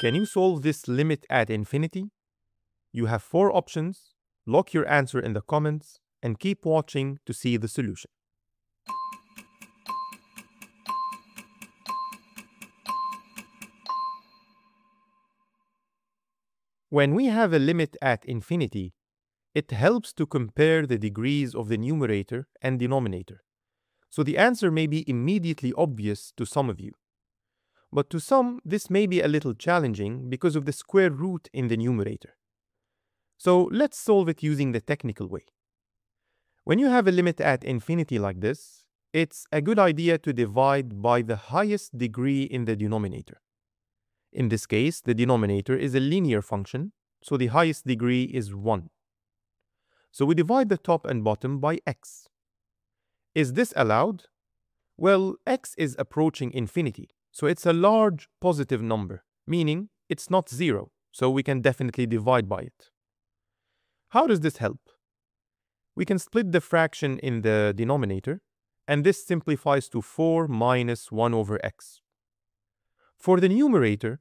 Can you solve this limit at infinity? You have four options. Lock your answer in the comments and keep watching to see the solution. When we have a limit at infinity, it helps to compare the degrees of the numerator and denominator. So the answer may be immediately obvious to some of you. But to some, this may be a little challenging because of the square root in the numerator. So let's solve it using the technical way. When you have a limit at infinity like this, it's a good idea to divide by the highest degree in the denominator. In this case, the denominator is a linear function, so the highest degree is 1. So we divide the top and bottom by x. Is this allowed? Well, x is approaching infinity, so it's a large positive number, meaning it's not zero, so we can definitely divide by it. How does this help? We can split the fraction in the denominator, and this simplifies to 4 minus 1 over x. For the numerator,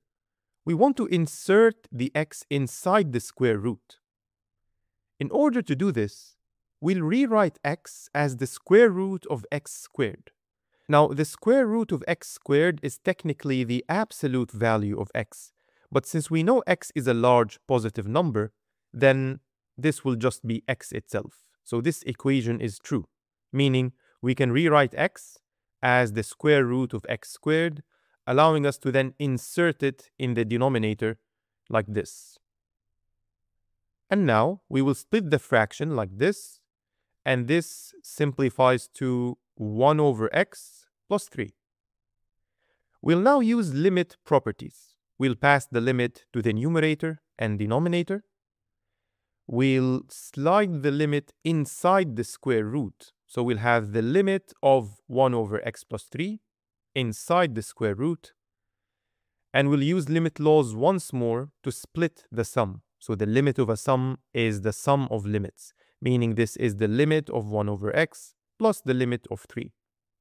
we want to insert the x inside the square root. In order to do this, we'll rewrite x as the square root of x squared. Now, the square root of x squared is technically the absolute value of x, but since we know x is a large positive number, then this will just be x itself. So this equation is true, meaning we can rewrite x as the square root of x squared, allowing us to then insert it in the denominator like this. And now we will split the fraction like this, and this simplifies to 1 over x plus 3. We'll now use limit properties. We'll pass the limit to the numerator and denominator. We'll slide the limit inside the square root. So we'll have the limit of 1 over x plus 3 inside the square root. And we'll use limit laws once more to split the sum. So the limit of a sum is the sum of limits, meaning this is the limit of 1 over x plus the limit of 3.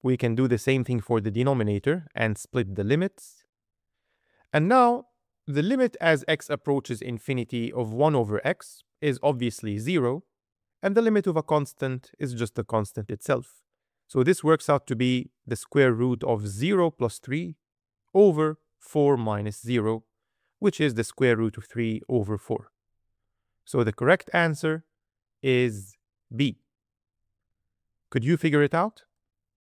We can do the same thing for the denominator and split the limits. And now, the limit as x approaches infinity of 1 over x is obviously 0, and the limit of a constant is just the constant itself. So this works out to be the square root of 0 plus 3 over 4 minus 0, which is the square root of 3 over 4. So the correct answer is B. Could you figure it out?